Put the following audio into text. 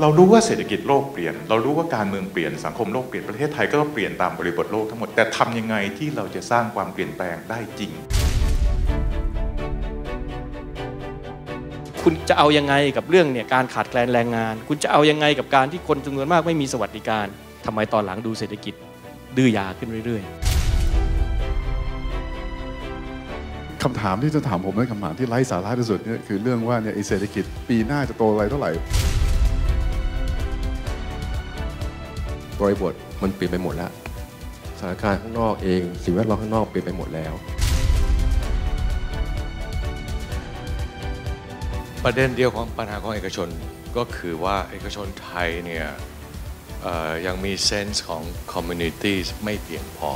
เรารู้ว่าเศรษฐกิจโลกเปลี่ยน เรารู้ว่าการเมืองเปลี่ยนสังคมโลกเปลี่ยนประเทศไทยก็ต้องเปลี่ยนตามบริบทโลกทั้งหมด แต่ทำยังไงที่เราจะสร้างความเปลี่ยนแปลงได้จริง คุณจะเอายังไงกับเรื่องเนี่ยการขาดแคลนแรงงาน คุณจะเอายังไงกับการที่คนจำนวนมากไม่มีสวัสดิการทำไมตอนหลังดูเศรษฐกิจดื้อยาขึ้นเรื่อยคำถามที่จะถามผมเป็นคำถามที่ไร้สาระที่สุดเนี่ยคือเรื่องว่าเนี่ยไอ้เศรษฐกิจปีหน้าจะโตอะไรเท่าไหร่ บริบทมันเปลี่ยนไปหมดแล้วสถานการณ์ข้างนอกเอง สิ่งแวดล้อมข้างนอกเปลี่ยนไปหมดแล้ว ประเด็นเดียวของปัญหาของเอกชนก็คือว่าเอกชนไทยเนี่ยยังมีเซนส์ของคอมมูนิตี้ไม่เพียงพอ